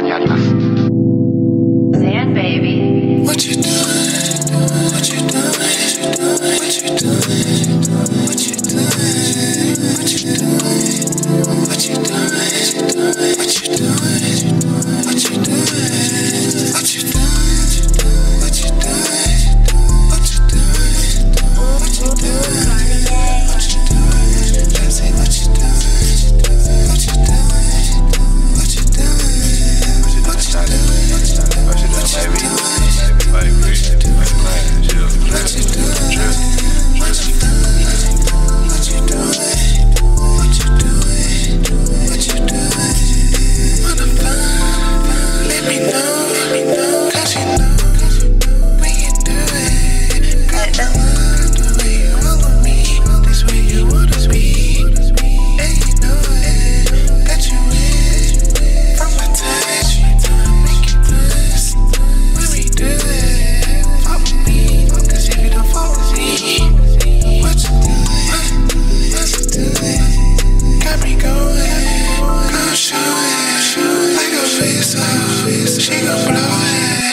こにあります。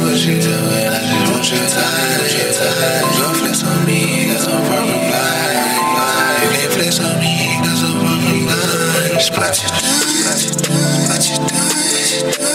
what you doing, I just want your time. Don't flex on me, cause I'm far blind. You can't flex on me, cause I'm far from blind. Splat you down, splat you down, splat you down.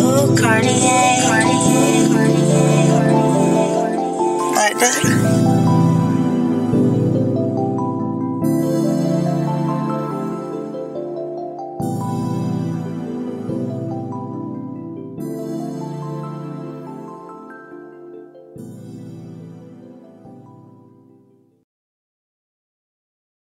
ooh, Cartier. Cartier. Like that.